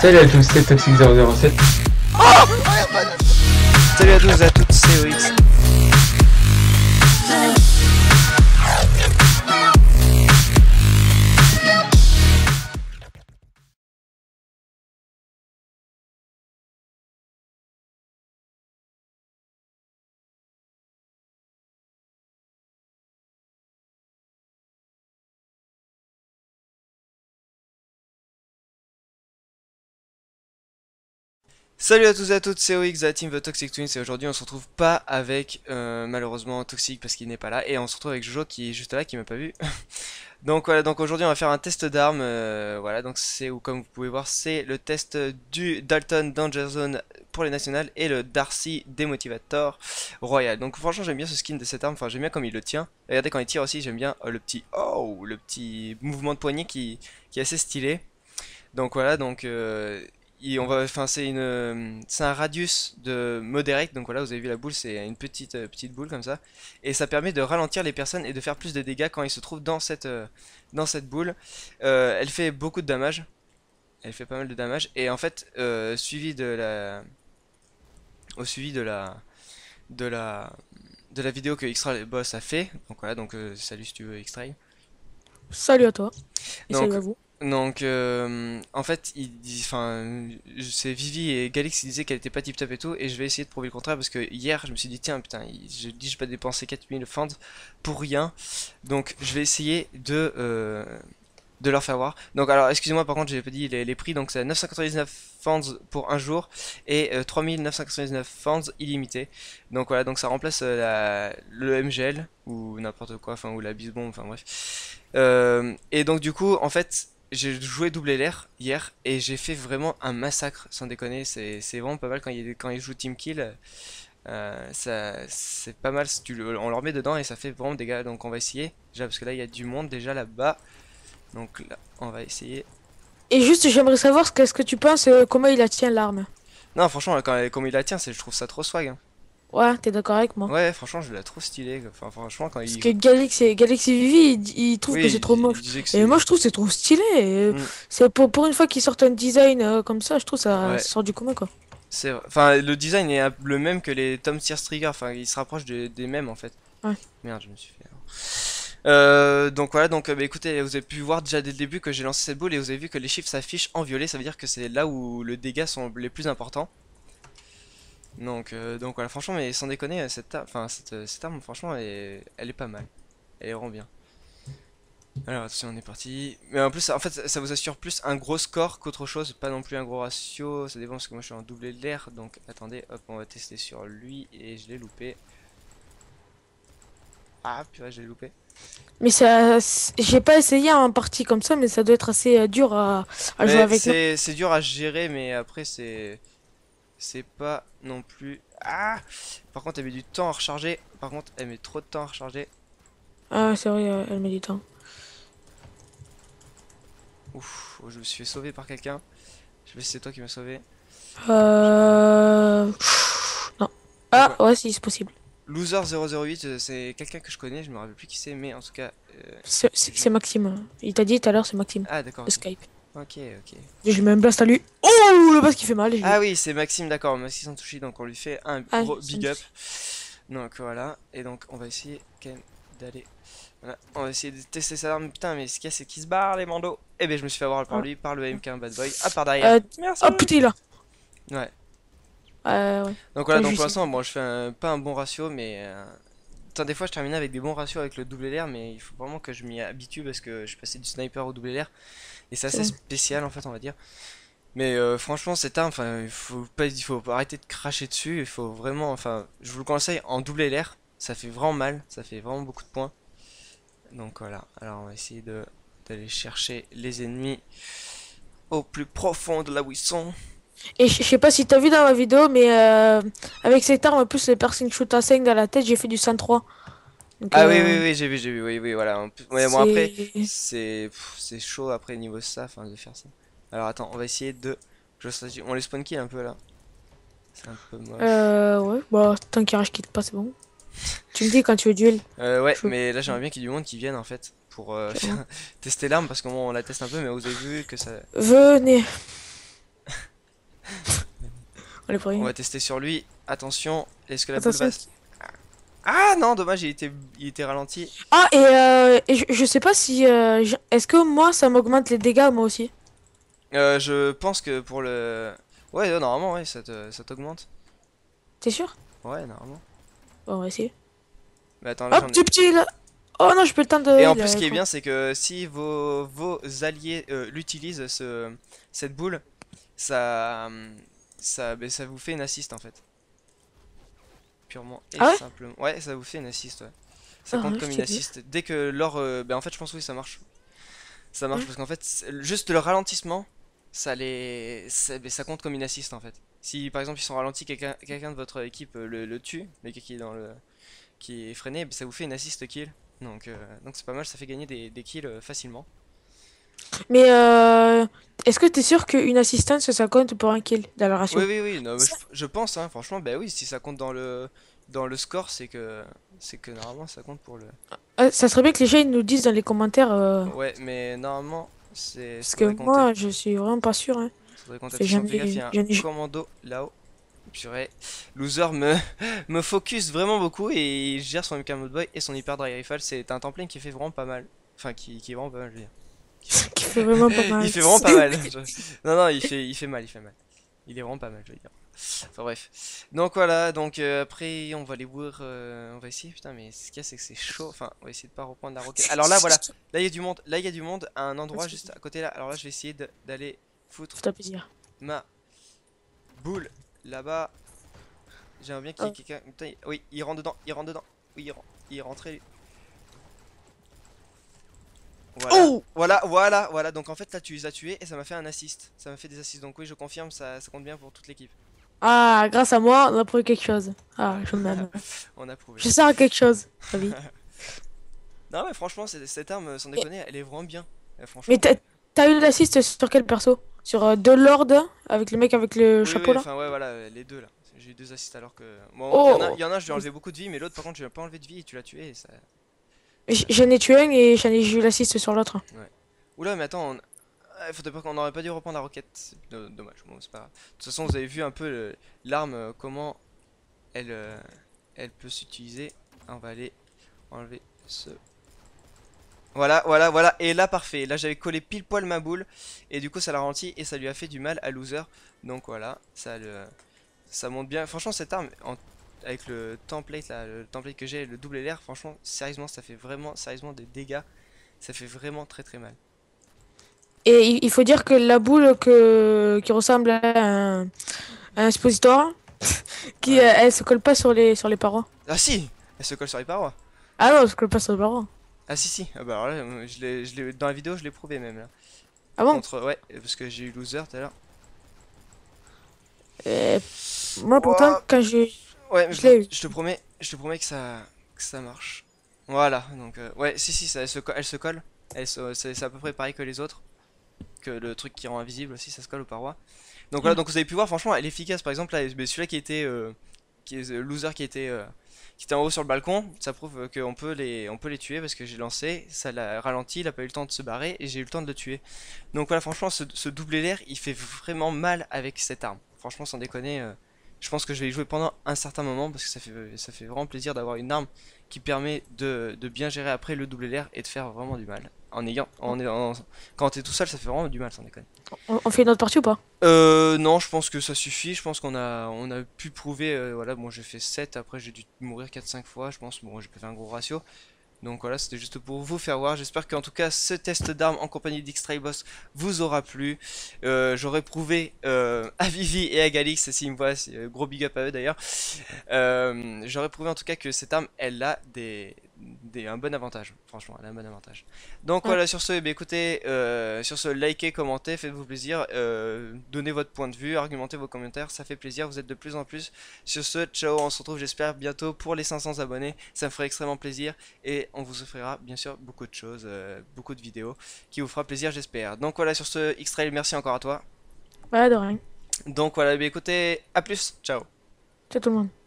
Salut à tous, c'est Toxic007. Salut à tous à toutes, c'est OX. Salut à tous et à toutes, c'est OX de team The Toxic Twins et aujourd'hui on se retrouve pas avec euh, malheureusement Toxic parce qu'il n'est pas là et on se retrouve avec Jojo qui est juste là qui m'a pas vu. donc voilà, donc aujourd'hui on va faire un test d'armes, euh, voilà donc c'est où comme vous pouvez voir c'est le test du Dalton Danger Zone pour les nationales et le Darcy Demotivator Royal. Donc franchement j'aime bien ce skin de cette arme, enfin j'aime bien comme il le tient. regardez quand il tire aussi j'aime bien euh, le petit oh le petit mouvement de poignet qui, qui est assez stylé. Donc voilà donc on va, enfin c'est une, c'est un radius de moderate, donc voilà, vous avez vu la boule, c'est une petite euh, petite boule comme ça, et ça permet de ralentir les personnes et de faire plus de dégâts quand ils se trouvent dans cette euh, dans cette boule. Euh, elle fait beaucoup de dommages, elle fait pas mal de dommages, et en fait, suivi de la, au suivi de la de la de la vidéo que Extra Boss a fait, donc voilà, donc salut si tu veux Extra. Salut à toi. Et salut à vous. Donc, euh, en fait, il enfin, c'est Vivi et Galix qui disaient qu'elle était pas tip top et tout, et je vais essayer de prouver le contraire parce que hier, je me suis dit, tiens, putain, je dis, je vais dépenser 4000 fans pour rien, donc je vais essayer de, euh, de leur faire voir. Donc, alors, excusez-moi, par contre, j'ai pas dit les, prix, donc c'est 999 fans pour un jour et 3999 euh, fans illimité. Donc voilà, donc ça remplace la, le MGL ou n'importe quoi, enfin, ou la bisbombe, enfin bref. et donc, du coup, en fait, j'ai joué double LR hier et j'ai fait vraiment un massacre sans déconner. C'est vraiment pas mal quand il, quand il joue team kill. Euh, c'est pas mal tu on leur met dedans et ça fait vraiment des dégâts donc on va essayer. Déjà parce que là il y a du monde déjà là-bas. Donc là on va essayer. Et juste j'aimerais savoir ce que, tu penses euh, comment il a tient l'arme? Non franchement quand, comme il la tient je trouve ça trop swag hein. Ouais, t'es d'accord avec moi Ouais, franchement, je la trouve stylée. Enfin, franchement, quand Parce que Galaxy, Galaxy Vivi, il, trouve que c'est trop moche. Et moi, je trouve c'est trop stylé. Mm. C'est pour, pour une fois qu'ils sortent un design euh, comme ça, je trouve ça sort du commun, quoi. C'est Enfin, le design est le même que les Tom Sears Trigger. Enfin, il se rapproche des mêmes, en fait. Ouais. Merde, je me suis fait... Euh, donc voilà, donc euh, bah, écoutez, vous avez pu voir déjà dès le début que j'ai lancé cette boule et vous avez vu que les chiffres s'affichent en violet, ça veut dire que c'est là où le dégâts sont les plus importants. Donc, euh, donc voilà, franchement, mais sans déconner, cette, enfin, cette, cette arme, franchement, elle est, elle est pas mal. Elle est vraiment bien. Alors attention, on est parti. Mais en plus, en fait, ça vous assure plus un gros score qu'autre chose, pas non plus un gros ratio. Ça dépend parce que moi je suis en doublé l'air. Donc attendez, hop, on va tester sur lui et je l'ai loupé. Ah, purée, je l'ai loupé. Mais ça, j'ai pas essayé en partie comme ça, mais ça doit être assez euh, dur à, à jouer avec. C'est dur à gérer, mais après c'est c'est pas non plus... Ah Par contre, elle met du temps à recharger. Par contre, elle met trop de temps à recharger. Ah, c'est vrai, euh, elle met du temps. Ouf, oh, je me suis fait sauver par quelqu'un. Je sais pas si c'est toi qui m'as sauvé. Euh... Non. Ah, ouais, si, c'est possible. Loser008, euh, c'est quelqu'un que je connais, je me rappelle plus qui c'est, mais en tout cas... Euh, c'est Maxime. Il t'a dit tout à l'heure, c'est Maxime. Ah, d'accord. Skype. Ok, ok. J'ai même blast à lui. Oh, le blast qui fait mal. Ah oui, c'est Maxime, d'accord. Maxime touché, donc on lui fait un ah, gros big up. Donc voilà, et donc on va essayer quand même d'aller. Voilà. On va essayer de tester sa arme. Putain, mais ce qu'il y a, c'est qu'il se barre les mandos. Et eh ben, je me suis fait avoir par ah. lui, par le MK bad boy. Ah, par derrière. Euh, Merci. Oh putain, là. Ouais. Euh, ouais. Donc voilà, donc pour l'instant, bon, je fais pas un bon ratio, mais. Euh... des fois, je terminais avec des bons ratios avec le double LR, mais il faut vraiment que je m'y habitue parce que je passais du sniper au double LR. Et c'est assez spécial en fait, on va dire. Mais euh, franchement, cette arme, enfin, il faut pas, il faut arrêter de cracher dessus. Il faut vraiment, enfin, je vous le conseille en double LR. Ça fait vraiment mal, ça fait vraiment beaucoup de points. Donc voilà. Alors on va essayer de d'aller chercher les ennemis au plus profond de là où ils sont. Et je sais pas si t'as vu dans ma vidéo, mais euh, avec cette arme, en plus, les personnes shoot à 5 dans la tête, j'ai fait du 103 ah oui, oui, euh, oui, j'ai vu, j'ai vu, oui, oui, voilà. Ouais, bon, après, c'est chaud après niveau ça, enfin, de faire ça. Alors attends, on va essayer de. On les spawn kill un peu là? C'est un peu moche. Euh, ouais, bah, tant qu'il rage quitte pas, c'est bon. tu me dis quand tu veux duel. Euh, ouais, mais là j'aimerais bien qu'il y ait du monde qui vienne en fait pour euh, tester l'arme parce qu'on on la teste un peu, mais vous avez vu que ça. Venez. On va tester sur lui. Attention, est-ce que la boule va... Ah non, dommage, il était, il était ralenti. Ah, et, euh, je, sais pas si... Euh, est-ce que moi, ça m'augmente les dégâts, moi aussi? Euh, Je pense que pour le... Ouais, normalement, ouais, ça t'augmente. T'es sûr? Ouais, normalement. Bon, on va essayer. Mais attends, là, Hop, petit petit, là Oh non, je peux le temps de... Et en plus, ce qui est bien, c'est que si vos, vos alliés euh, l'utilisent, ce, cette boule, ça, ça, ben, ça vous fait une assist, en fait purement et ah simplement. Ouais, ça vous fait une assist, ouais. Ça ah compte comme une assist. Dès que l'or. Euh, ben en fait, je pense oui, ça marche. Ça marche parce qu'en fait, juste le ralentissement, ça les. Ça, ben, ça, compte comme une assist en fait. Si par exemple ils sont ralentis, quelqu'un quelqu'un de votre équipe euh, le, tue, mais qui est dans le. qui est freiné, ben, ça vous fait une assist kill. Donc euh, donc c'est pas mal, ça fait gagner des, des kills facilement. Mais euh, est-ce que tu es sûr qu'une assistance ça compte pour un kill dans la ratio? Oui, oui, oui, je, pense, hein, franchement, bah oui, si ça compte dans le, dans le score, c'est que, c'est que normalement ça compte pour le. Euh, ça serait bien que les gens nous disent dans les commentaires. Euh, ouais, mais normalement, c'est. Parce que moi, je suis vraiment pas sûr. Hein. Jamais... y a un commando là-haut. Purée, loser me, me focus vraiment beaucoup et il gère son MK Mode Boy et son Hyper Dry Rifle. C'est un template qui fait vraiment pas mal. Enfin, qui, qui est vraiment pas mal, je veux dire. Qui fait vraiment pas mal. il fait vraiment pas mal. Non, non, il fait, il fait mal, il fait mal. Il est vraiment pas mal, je veux dire. Enfin bref. Donc voilà, donc euh, après on va aller voir, euh, on va essayer, putain mais ce qu'il y a c'est que c'est chaud, enfin on va essayer de pas reprendre la roquette. Alors là voilà, là il y a du monde, là il y a du monde à un endroit juste à côté là, alors là je vais essayer d'aller foutre ma boule là-bas. J'aimerais bien qu'il y ait oh. quelqu'un, oui il rentre dedans, il rentre dedans, oui il, rentre, il est rentré voilà. Oh voilà, voilà, voilà. Donc en fait là tu les as tués et ça m'a fait un assist. Ça m'a fait des assists. Donc oui, je confirme, ça, ça compte bien pour toute l'équipe. Ah, grâce à moi, on a prouvé quelque chose. Ah, je m'aime. on a prouvé. Je sers à quelque chose. Non mais franchement, cette arme, sans déconner, elle est vraiment bien. franchement... Mais t'as eu l'assist sur quel perso? Sur euh, deux lords avec le mec avec le chapeau là? Enfin ouais, voilà, les deux là. J'ai eu deux assists alors que. Bon, oh. il y, en a, je lui ai enlevé beaucoup de vie, mais l'autre par contre, je lui ai pas enlevé de vie et tu l'as tué et ça. J'en ai tué un et j'en ai eu l'assist sur l'autre. Oula, mais attends, on... Ah, faudrait pas qu'on aurait pas dû reprendre la roquette. Dommage, bon, c'est pas grave. De toute façon, vous avez vu un peu l'arme, euh, comment elle, euh, elle peut s'utiliser. On va aller enlever ce. Voilà, voilà, voilà. Et là, parfait. Là, j'avais collé pile poil ma boule. Et du coup, ça l'a ralenti et ça lui a fait du mal à loser. Donc voilà, ça le. Ça monte bien. Franchement, cette arme, avec le template là, le template que j'ai, le double LR, franchement, sérieusement, ça fait vraiment, sérieusement des dégâts. Ça fait vraiment très très mal. Et il faut dire que la boule que, qui ressemble à un, un suppositoire, qui, elle se colle pas sur les, sur les parois. Ah si, elle se colle sur les parois. Ah non, elle se colle pas sur les parois. Ah si si, ah bah alors là, je je dans la vidéo je l'ai prouvé même là. Ah bon? Ouais, parce que j'ai eu loser tout à l'heure. Moi pourtant, quand j'ai Ouais, mais je, te promets, je te promets que ça, que ça marche. Voilà, donc euh, ouais, si si, ça, elle, se, elle se colle. C'est à peu près pareil que les autres. Que le truc qui rend invisible aussi, ça se colle aux parois. Donc voilà, mm. donc vous avez pu voir, franchement, elle est efficace. Par exemple, là, celui-là qui était, euh, qui est le loser qui était, euh, qui était en haut sur le balcon, ça prouve qu'on peut les, on peut les tuer parce que j'ai lancé, ça l'a ralenti, il a pas eu le temps de se barrer et j'ai eu le temps de le tuer. Donc voilà, franchement, ce, ce double l'air, il fait vraiment mal avec cette arme. Franchement, sans déconner. Je pense que je vais y jouer pendant un certain moment parce que ça fait, ça fait vraiment plaisir d'avoir une arme qui permet de, bien gérer après le double LR et de faire vraiment du mal. En ayant, en, en, quand t'es tout seul, ça fait vraiment du mal, sans déconner. On, fait une autre partie ou pas? Euh, non, je pense que ça suffit. Je pense qu'on a, on a pu prouver. Euh, voilà, bon, j'ai fait 7, après j'ai dû mourir 4-5 fois. Je pense, bon, j'ai fait un gros ratio. Donc voilà, c'était juste pour vous faire voir. J'espère qu'en tout cas, ce test d'armes en compagnie d'X-Try Boss vous aura plu. Euh, j'aurais prouvé euh, à Vivi et à Galix, s'ils me voient, euh, gros big up à eux d'ailleurs. J'aurais prouvé en tout cas que cette arme, elle a des, un bon avantage. Franchement, elle a un bon avantage. Donc voilà, sur ce, eh écoutez, euh, sur ce, likez, commentez, faites-vous plaisir, euh, donnez votre point de vue, argumentez vos commentaires, ça fait plaisir, vous êtes de plus en plus. Sur ce, ciao, on se retrouve j'espère bientôt pour les 500 abonnés, ça me ferait extrêmement plaisir et on vous offrira bien sûr beaucoup de choses, euh, beaucoup de vidéos qui vous fera plaisir j'espère. Donc voilà, sur ce, x merci encore à toi. Bah de rien. Donc voilà, eh écoutez, à plus, ciao. Ciao tout le monde.